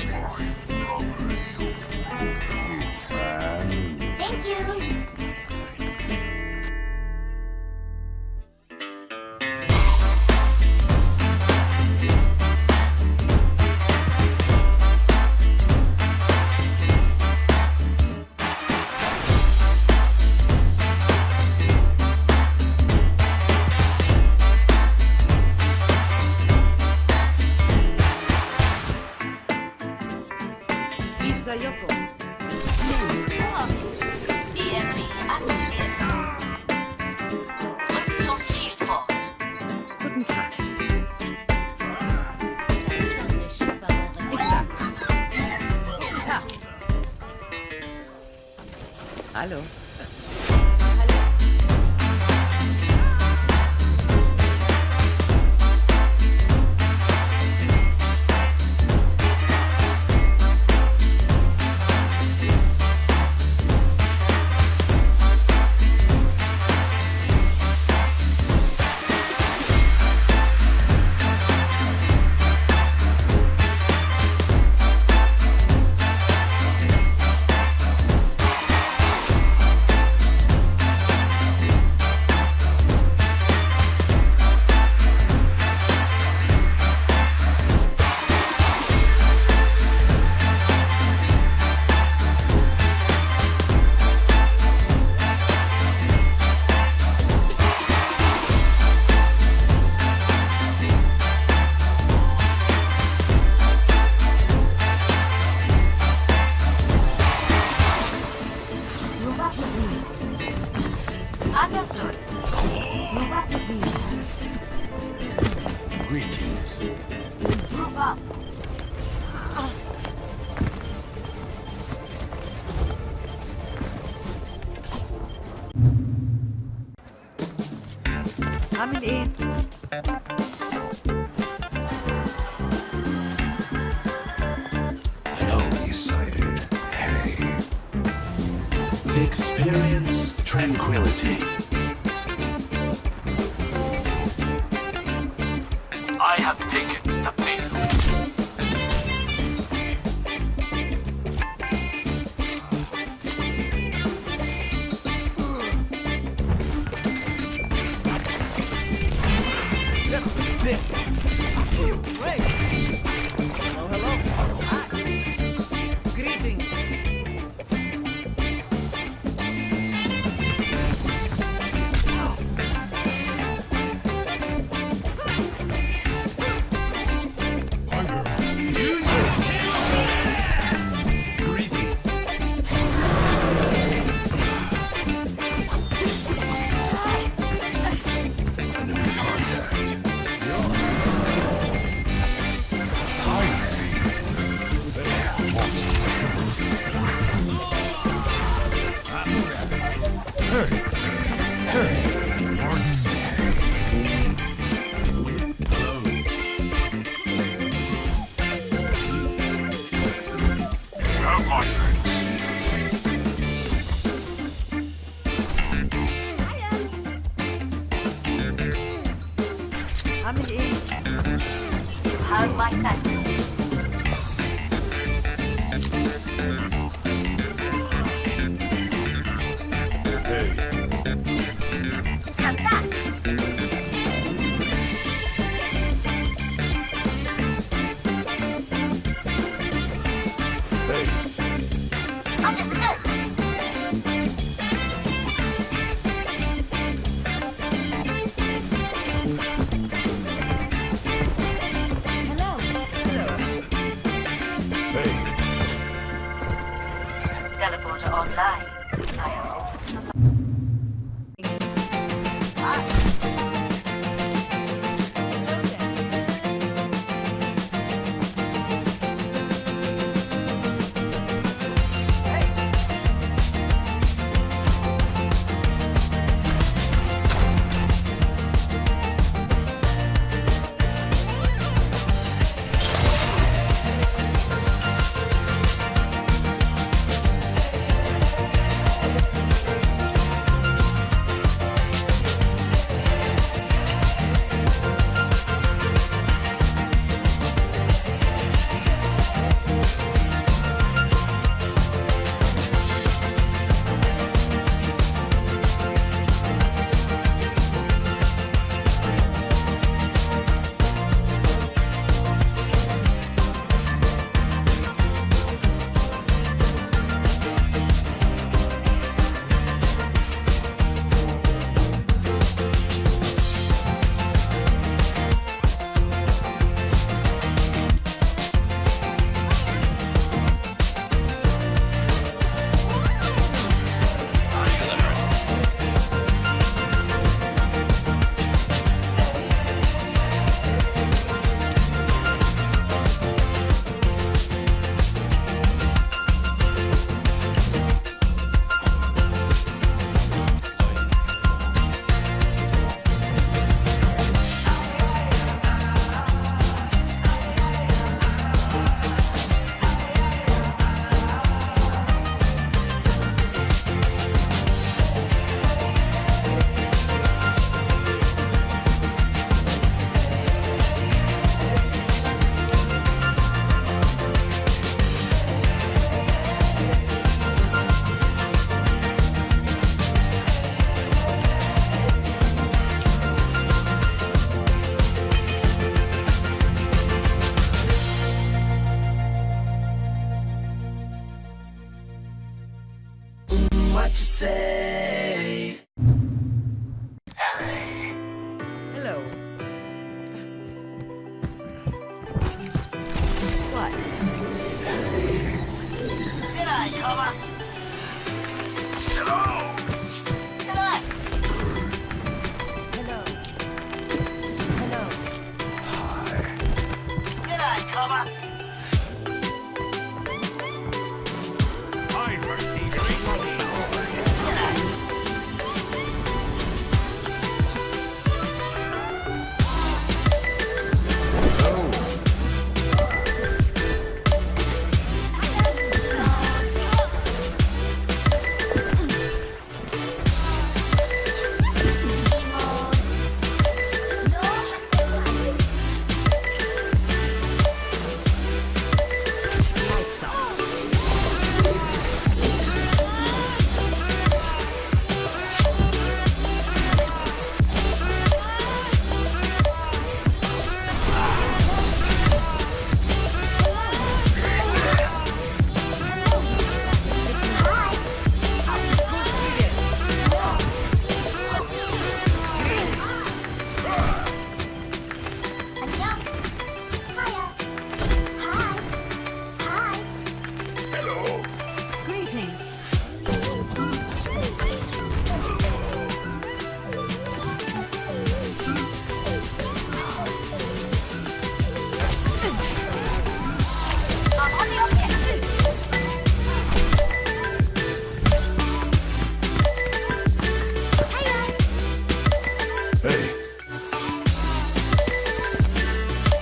is mine. Hallo. Yes. Move up. عامل ايه؟ Experience tranquility. This. like that. online. Bate.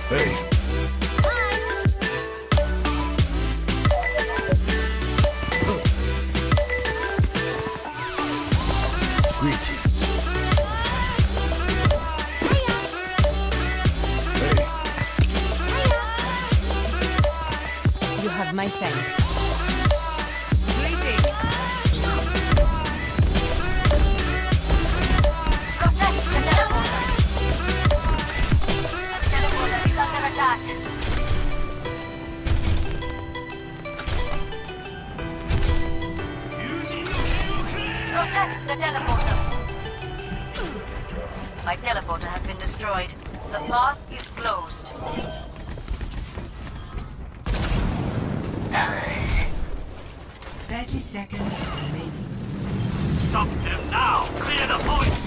哎。Is. Protect the teleporter. My teleporter has been destroyed. The path is closed. Thirty seconds remaining. Stop them now!